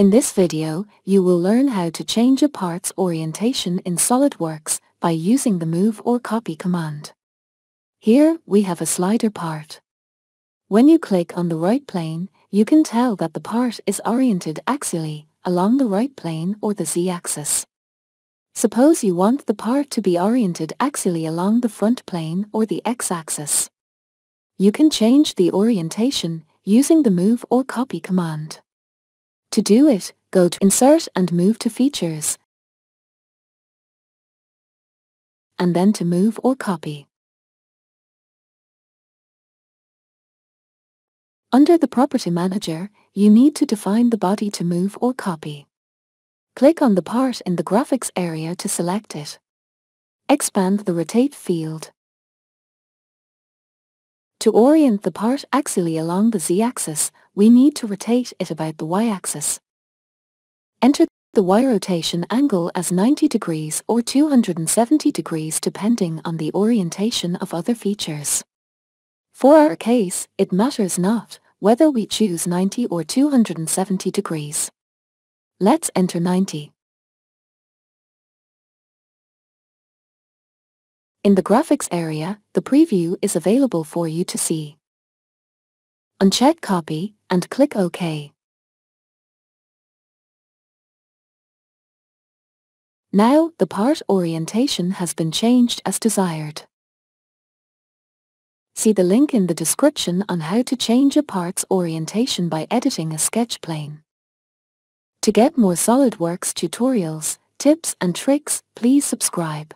In this video, you will learn how to change a part's orientation in SOLIDWORKS by using the Move or Copy command. Here, we have a slider part. When you click on the right plane, you can tell that the part is oriented axially, along the right plane or the z-axis. Suppose you want the part to be oriented axially along the front plane or the x-axis. You can change the orientation using the Move or Copy command. To do it, go to Insert and move to Features, and then to Move or Copy. Under the Property Manager, you need to define the body to move or copy. Click on the part in the Graphics area to select it. Expand the Rotate field. To orient the part axially along the z-axis, we need to rotate it about the y-axis. Enter the Y rotation angle as 90 degrees or 270 degrees depending on the orientation of other features. For our case, it matters not whether we choose 90 or 270 degrees. Let's enter 90. In the graphics area, the preview is available for you to see. Uncheck Copy and click OK. Now, the part orientation has been changed as desired. See the link in the description on how to change a part's orientation by editing a sketch plane. To get more SOLIDWORKS tutorials, tips and tricks, please subscribe.